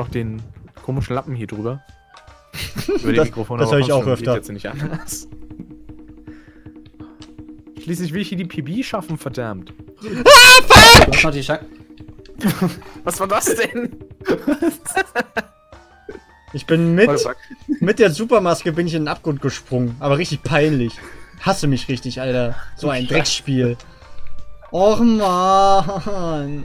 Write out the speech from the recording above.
noch den komischen Lappen hier drüber. Über Das- das höre ich auch öfter. Jetzt nicht anders. Schließlich will ich hier die PB schaffen, verdammt. Ah, fuck! die Was war das denn? Ich bin mit, mit der Supermaske bin ich in den Abgrund gesprungen. Aber richtig peinlich. Hasse mich richtig, Alter. So ein Dreckspiel. Och man.